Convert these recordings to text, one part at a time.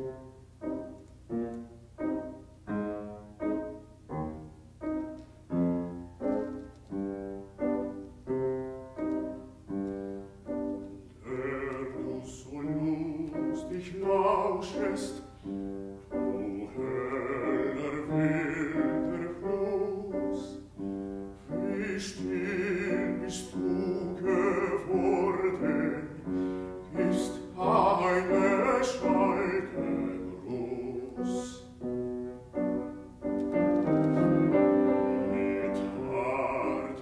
eine Schalke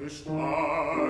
gestein.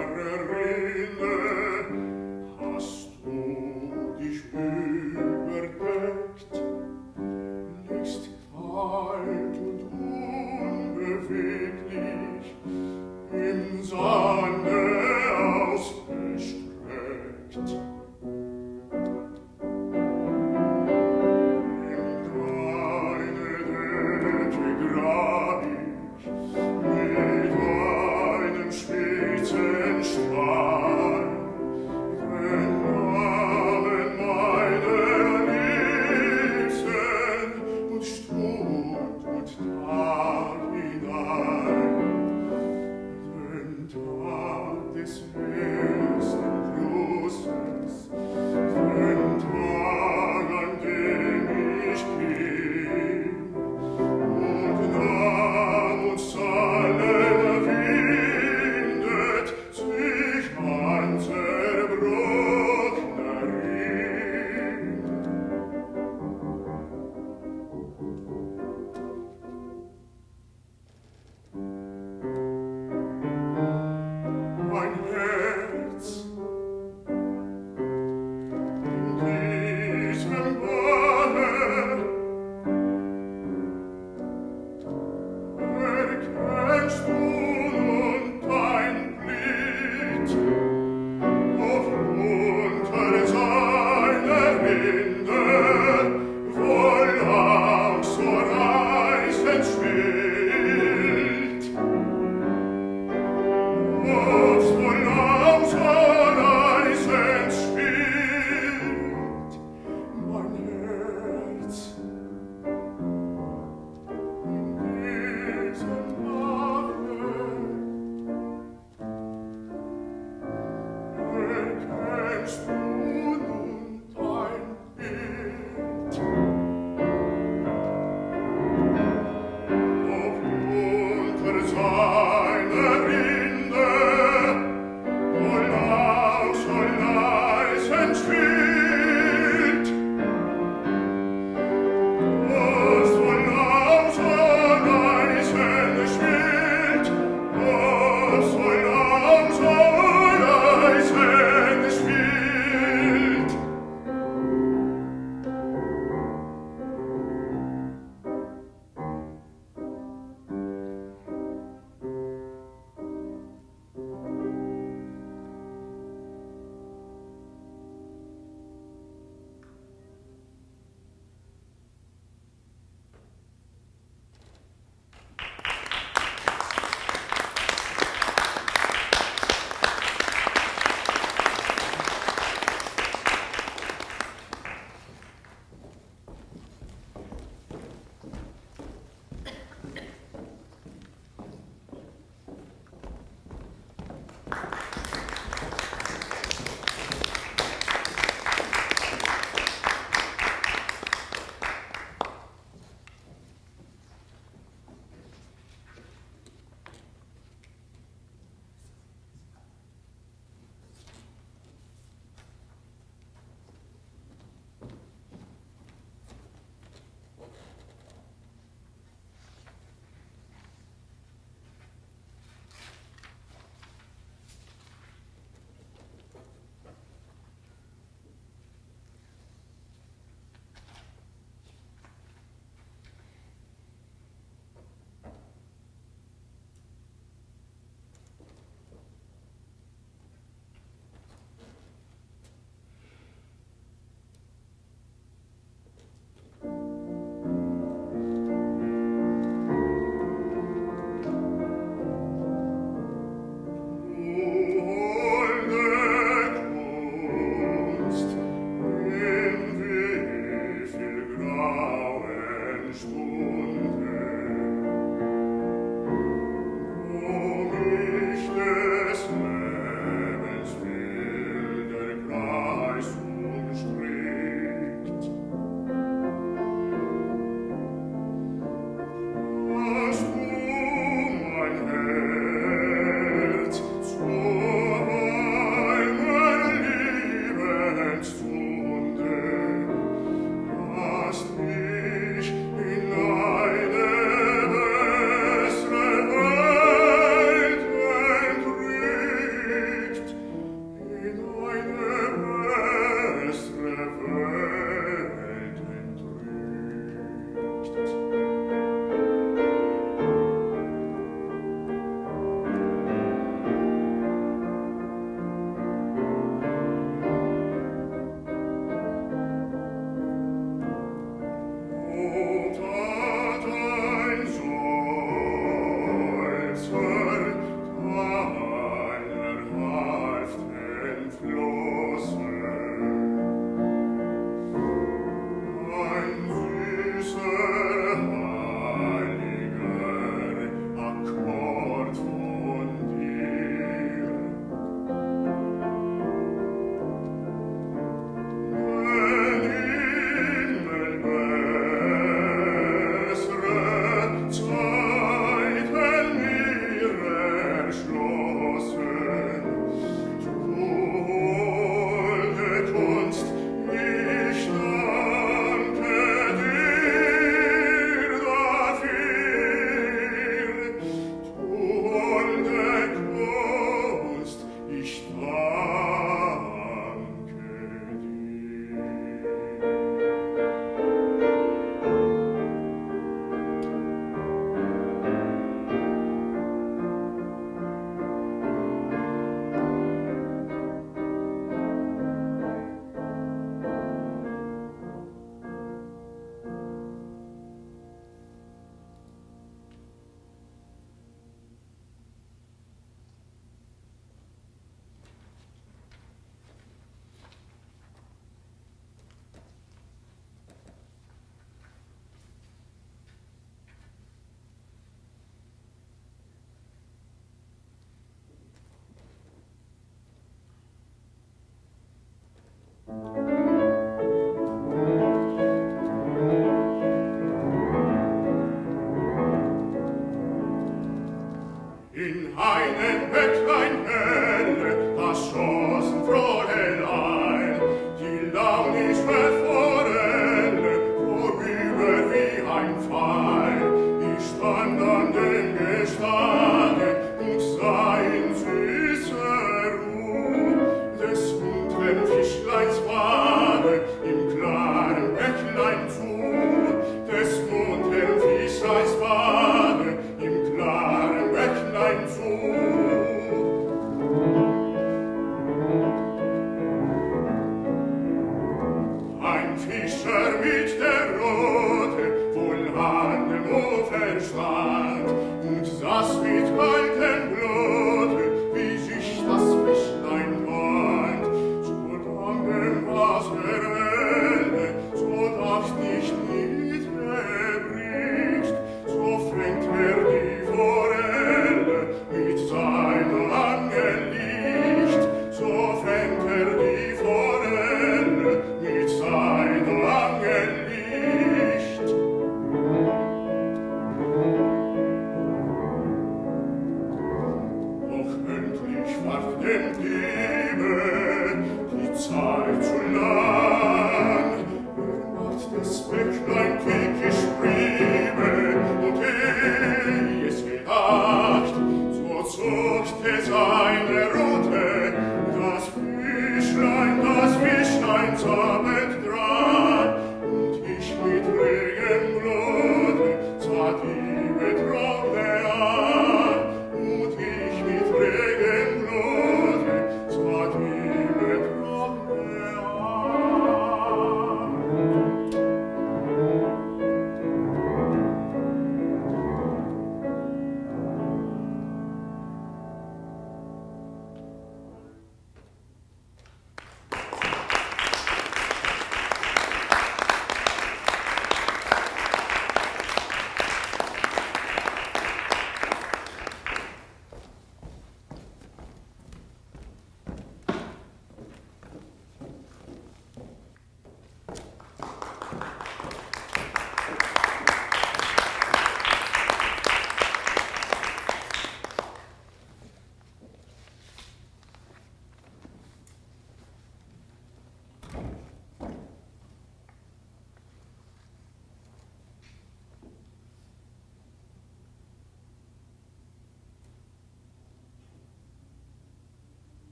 Verschwand